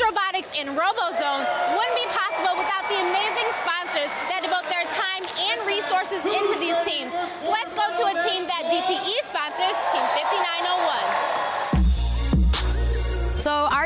Robotics and RoboZone wouldn't be possible without the amazing sponsors that devote their time and resources into these teams. So let's go to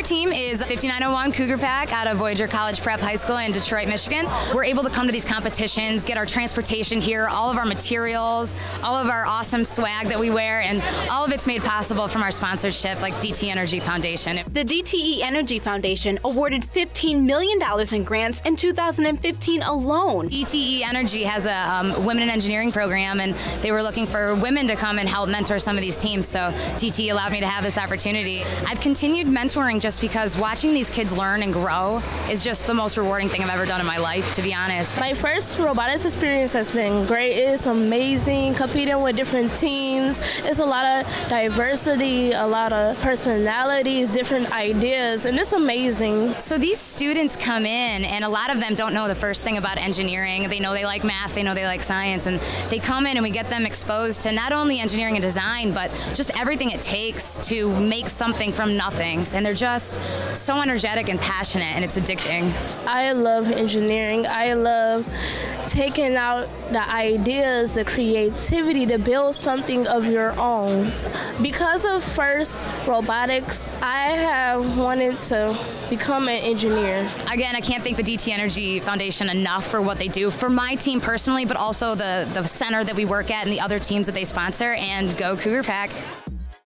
our team is 5901 Cougar Pack out of Voyageur College Prep High School in Detroit, Michigan. We're able to come to these competitions, get our transportation here, all of our materials, all of our awesome swag that we wear, and all of it's made possible from our sponsorship like DTE Energy Foundation. The DTE Energy Foundation awarded $15 million in grants in 2015 alone. DTE Energy has a um, women in engineering program, and they were looking for women to come and help mentor some of these teams. So DTE allowed me to have this opportunity. I've continued mentoring just because watching these kids learn and grow is just the most rewarding thing I've ever done in my life, to be honest. My first robotics experience has been great. It's amazing competing with different teams. It's a lot of diversity, a lot of personalities, different ideas, and it's amazing. So these students come in, and a lot of them don't know the first thing about engineering. They know they like math, they know they like science, and they come in and we get them exposed to not only engineering and design, but just everything it takes to make something from nothing and they're just so energetic and passionate, and it's addicting. I love engineering. I love taking out the ideas, the creativity to build something of your own. Because of FIRST Robotics, I have wanted to become an engineer. Again, I can't thank the DTE Energy Foundation enough for what they do for my team personally, but also the, the center that we work at and the other teams that they sponsor, and go Cougar Pack.